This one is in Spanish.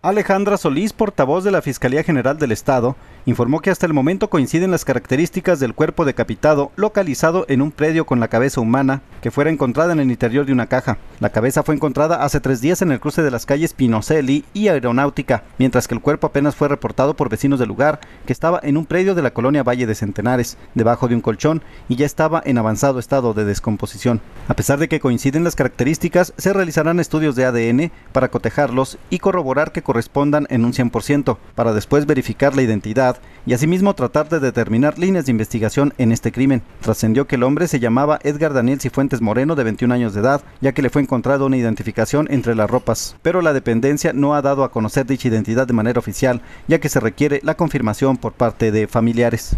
Alejandra Solís, portavoz de la Fiscalía General del Estado, informó que hasta el momento coinciden las características del cuerpo decapitado localizado en un predio con la cabeza humana que fuera encontrada en el interior de una caja. La cabeza fue encontrada hace tres días en el cruce de las calles Pinocelli y Aeronáutica, mientras que el cuerpo apenas fue reportado por vecinos del lugar, que estaba en un predio de la colonia Valle de Centenares, debajo de un colchón, y ya estaba en avanzado estado de descomposición. A pesar de que coinciden las características, se realizarán estudios de ADN para cotejarlos y corroborar que correspondan en un 100%, para después verificar la identidad y asimismo tratar de determinar líneas de investigación en este crimen. Trascendió que el hombre se llamaba Edgar Daniel Cifuentes Moreno, de 21 años de edad, ya que le fue encontrada una identificación entre las ropas, pero la dependencia no ha dado a conocer dicha identidad de manera oficial, ya que se requiere la confirmación por parte de familiares.